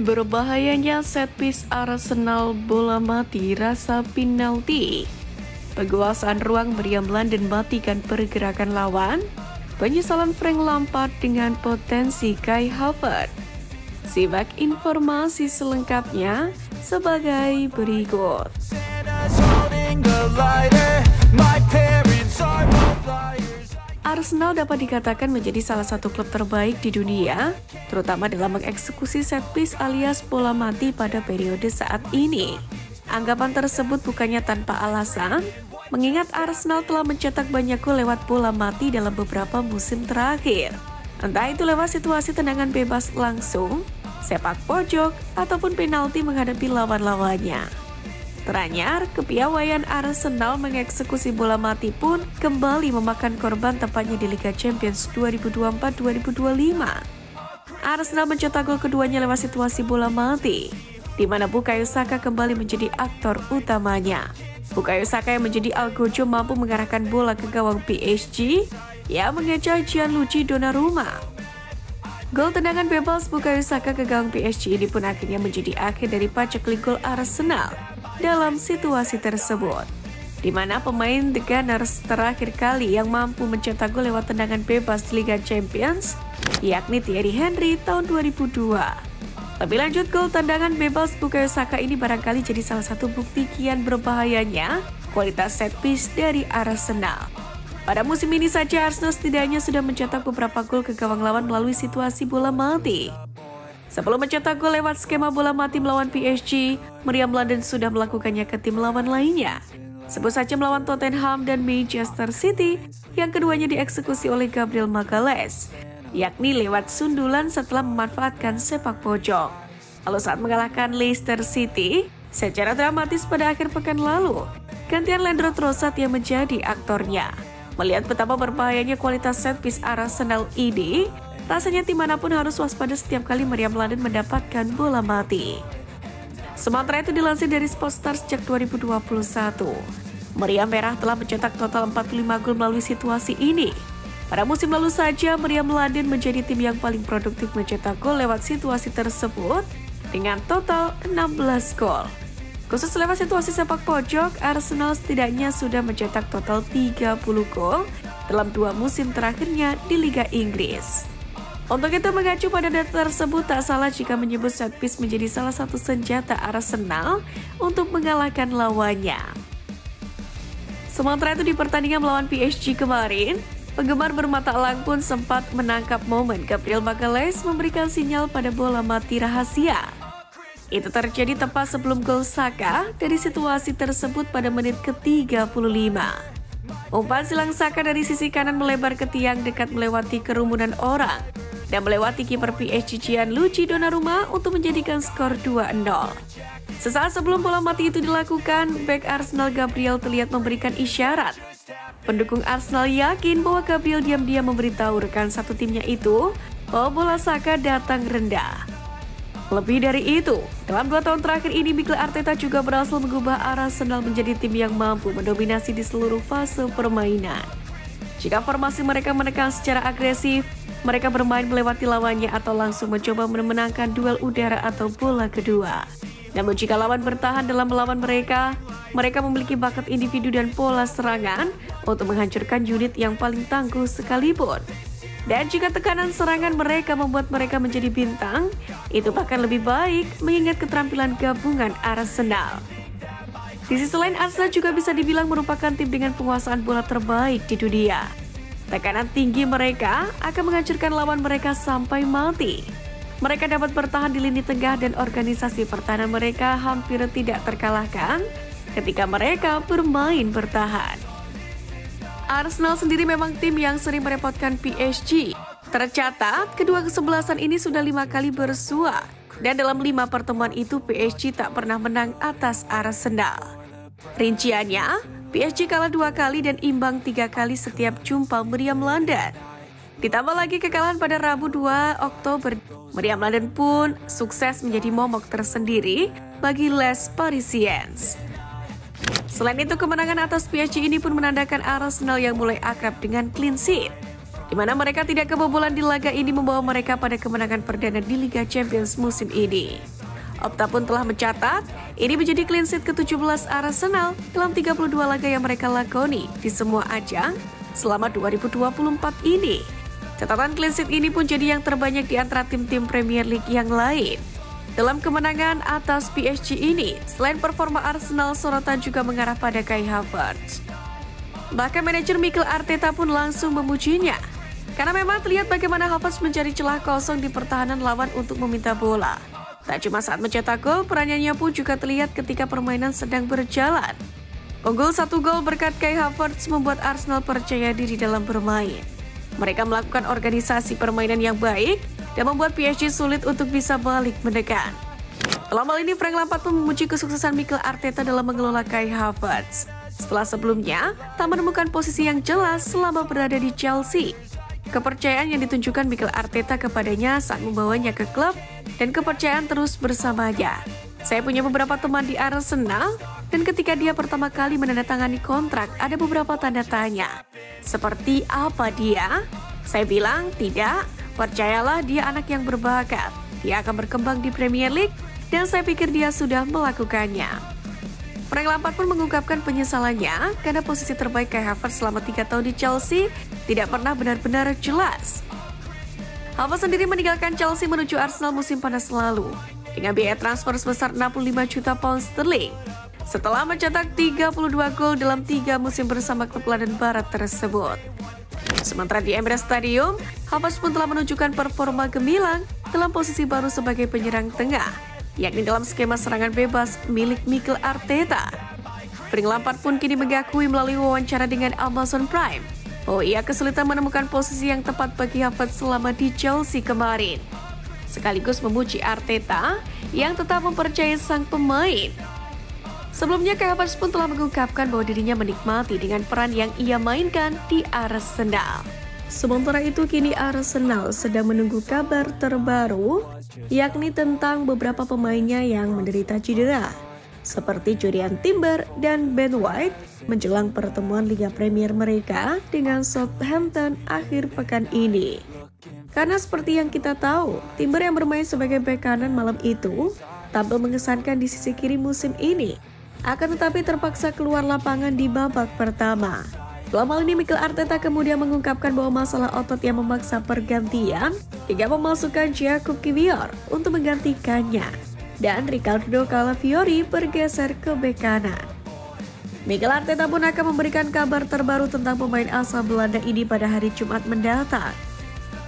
Berbahayanya set piece Arsenal bola mati rasa penalti. Penguasaan ruang meriam London matikan pergerakan lawan. Penyesalan Frank Lampard dengan potensi Kai Havertz. Simak informasi selengkapnya sebagai berikut. Arsenal dapat dikatakan menjadi salah satu klub terbaik di dunia, terutama dalam mengeksekusi set piece alias bola mati pada periode saat ini. Anggapan tersebut bukannya tanpa alasan, mengingat Arsenal telah mencetak banyak gol lewat bola mati dalam beberapa musim terakhir. Entah itu lewat situasi tendangan bebas langsung, sepak pojok, ataupun penalti menghadapi lawan-lawannya. Teranyar, kepiawaian Arsenal mengeksekusi bola mati pun kembali memakan korban tepatnya di Liga Champions 2024-2025. Arsenal mencetak gol keduanya lewat situasi bola mati, di mana Bukayo Saka kembali menjadi aktor utamanya. Bukayo Saka yang menjadi Algojo mampu mengarahkan bola ke gawang PSG yang mengejar Gianluigi Donnarumma. Gol tendangan bebas Bukayo Saka ke gawang PSG ini pun akhirnya menjadi akhir dari paceklik gol Arsenal dalam situasi tersebut, di mana pemain The Gunners terakhir kali yang mampu mencetak gol lewat tendangan bebas di Liga Champions, yakni Thierry Henry tahun 2002. Lebih lanjut, gol tendangan bebas Bukayo Saka ini barangkali jadi salah satu bukti kian berbahayanya kualitas set piece dari Arsenal. Pada musim ini saja Arsenal setidaknya sudah mencetak beberapa gol ke gawang lawan melalui situasi bola mati. Sebelum mencetak gol lewat skema bola mati melawan PSG, Meriam London sudah melakukannya ke tim lawan lainnya. Sebut saja melawan Tottenham dan Manchester City, yang keduanya dieksekusi oleh Gabriel Magalhaes, yakni lewat sundulan setelah memanfaatkan sepak pojok. Lalu saat mengalahkan Leicester City, secara dramatis pada akhir pekan lalu, gantian Leandro Trossard yang menjadi aktornya. Melihat betapa berbahayanya kualitas set piece Arsenal ini, Rasanya tim mana pun harus waspada setiap kali Meriam London mendapatkan bola mati. Sementara itu dilansir dari Sportstars sejak 2021. Meriam Merah telah mencetak total 45 gol melalui situasi ini. Pada musim lalu saja, Meriam London menjadi tim yang paling produktif mencetak gol lewat situasi tersebut dengan total 16 gol. Khusus lewat situasi sepak pojok, Arsenal setidaknya sudah mencetak total 30 gol dalam dua musim terakhirnya di Liga Inggris. Untuk itu mengacu pada data tersebut tak salah jika menyebut set piece menjadi salah satu senjata Arsenal untuk mengalahkan lawannya. Sementara itu di pertandingan melawan PSG kemarin, penggemar bermata elang pun sempat menangkap momen Gabriel Magalhaes memberikan sinyal pada bola mati rahasia. Itu terjadi tepat sebelum gol Saka dari situasi tersebut pada menit ke-35. Umpan silang Saka dari sisi kanan melebar ke tiang dekat melewati kerumunan orang dan melewati kiper PSG Gianluigi Donnarumma untuk menjadikan skor 2-0. Sesaat sebelum bola mati itu dilakukan, back Arsenal Gabriel terlihat memberikan isyarat. Pendukung Arsenal yakin bahwa Gabriel diam-diam memberitahu rekan satu timnya itu bahwa bola Saka datang rendah. Lebih dari itu, dalam dua tahun terakhir ini Mikel Arteta juga berhasil mengubah Arsenal menjadi tim yang mampu mendominasi di seluruh fase permainan. Jika formasi mereka menekan secara agresif, mereka bermain melewati lawannya atau langsung mencoba memenangkan duel udara atau bola kedua. Namun jika lawan bertahan dalam melawan mereka, mereka memiliki bakat individu dan pola serangan untuk menghancurkan unit yang paling tangguh sekalipun. Dan jika tekanan serangan mereka membuat mereka menjadi bintang, itu bahkan lebih baik mengingat keterampilan gabungan Arsenal. Di sisi lain, Arsenal juga bisa dibilang merupakan tim dengan penguasaan bola terbaik di dunia. Tekanan tinggi mereka akan menghancurkan lawan mereka sampai mati. Mereka dapat bertahan di lini tengah dan organisasi pertahanan mereka hampir tidak terkalahkan ketika mereka bermain bertahan. Arsenal sendiri memang tim yang sering merepotkan PSG. Tercatat, kedua kesebelasan ini sudah lima kali bersua. Dan dalam lima pertemuan itu PSG tak pernah menang atas Arsenal. Rinciannya, PSG kalah dua kali dan imbang tiga kali setiap jumpa Meriam London. Ditambah lagi kekalahan pada Rabu 2 Oktober, Meriam London pun sukses menjadi momok tersendiri bagi Les Parisiens. Selain itu, kemenangan atas PSG ini pun menandakan Arsenal yang mulai akrab dengan clean sheet. di mana mereka tidak kebobolan di laga ini membawa mereka pada kemenangan perdana di Liga Champions musim ini. Opta pun telah mencatat, ini menjadi clean sheet ke-17 Arsenal dalam 32 laga yang mereka lakoni di semua ajang selama 2024 ini. Catatan clean sheet ini pun jadi yang terbanyak di antara tim-tim Premier League yang lain. Dalam kemenangan atas PSG ini, selain performa Arsenal, sorotan juga mengarah pada Kai Havertz. Bahkan manajer Mikel Arteta pun langsung memujinya. Karena memang terlihat bagaimana Havertz mencari celah kosong di pertahanan lawan untuk meminta bola. Tak cuma saat mencetak gol, perannya pun juga terlihat ketika permainan sedang berjalan. Unggul satu gol berkat Kai Havertz membuat Arsenal percaya diri dalam bermain. Mereka melakukan organisasi permainan yang baik dan membuat PSG sulit untuk bisa balik mendekat. Dalam ini, Frank Lampard pun memuji kesuksesan Mikel Arteta dalam mengelola Kai Havertz. Setelah sebelumnya, tak menemukan posisi yang jelas selama berada di Chelsea. Kepercayaan yang ditunjukkan Mikel Arteta kepadanya saat membawanya ke klub dan kepercayaan terus bersamanya. Saya punya beberapa teman di Arsenal dan ketika dia pertama kali menandatangani kontrak ada beberapa tanda tanya. Seperti apa dia? Saya bilang tidak, percayalah dia anak yang berbakat. Dia akan berkembang di Premier League dan saya pikir dia sudah melakukannya. Frank Lampard pun mengungkapkan penyesalannya karena posisi terbaik Kai Havertz selama tiga tahun di Chelsea tidak pernah benar-benar jelas. Havertz sendiri meninggalkan Chelsea menuju Arsenal musim panas lalu dengan biaya transfer sebesar 65 juta pound sterling. Setelah mencetak 32 gol dalam tiga musim bersama klub London Barat tersebut. Sementara di Emirates Stadium, Havertz pun telah menunjukkan performa gemilang dalam posisi baru sebagai penyerang tengah yakni dalam skema serangan bebas milik Mikel Arteta. Frank Lampard pun kini mengakui melalui wawancara dengan Amazon Prime ia kesulitan menemukan posisi yang tepat bagi Havertz selama di Chelsea kemarin. Sekaligus memuji Arteta yang tetap mempercayai sang pemain. Sebelumnya, Kai Havertz pun telah mengungkapkan bahwa dirinya menikmati dengan peran yang ia mainkan di Arsenal. Sementara itu kini Arsenal sedang menunggu kabar terbaru yakni tentang beberapa pemainnya yang menderita cedera seperti Julian Timber dan Ben White menjelang pertemuan Liga Premier mereka dengan Southampton akhir pekan ini. Karena seperti yang kita tahu, Timber yang bermain sebagai bek kanan malam itu tampil mengesankan di sisi kiri musim ini. Akan tetapi terpaksa keluar lapangan di babak pertama. Dalam hal ini Mikel Arteta kemudian mengungkapkan bahwa masalah otot yang memaksa pergantian hingga memasukkan Jacob Kiwior untuk menggantikannya dan Ricardo Calafiori bergeser ke bek kanan. Mikel Arteta pun akan memberikan kabar terbaru tentang pemain asal Belanda ini pada hari Jumat mendatang.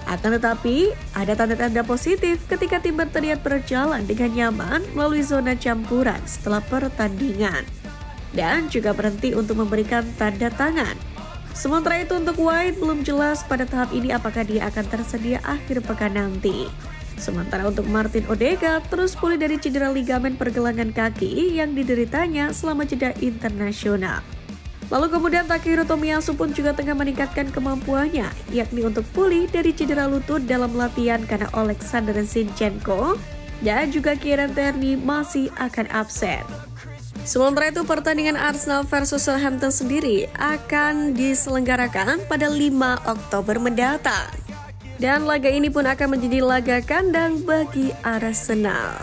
Akan tetapi, ada tanda-tanda positif ketika tim terlihat berjalan dengan nyaman melalui zona campuran setelah pertandingan. Dan juga berhenti untuk memberikan tanda tangan Sementara itu untuk White belum jelas pada tahap ini apakah dia akan tersedia akhir pekan nanti. Sementara untuk Martin Odegaard terus pulih dari cedera ligamen pergelangan kaki yang dideritanya selama jeda internasional. Lalu kemudian Takehiro Tomiyasu pun juga tengah meningkatkan kemampuannya, yakni untuk pulih dari cedera lutut dalam latihan karena Alexander Zinchenko dan juga Kieran Tierney masih akan absen. Sementara itu pertandingan Arsenal versus Southampton sendiri akan diselenggarakan pada 5 Oktober mendatang. Dan laga ini pun akan menjadi laga kandang bagi Arsenal.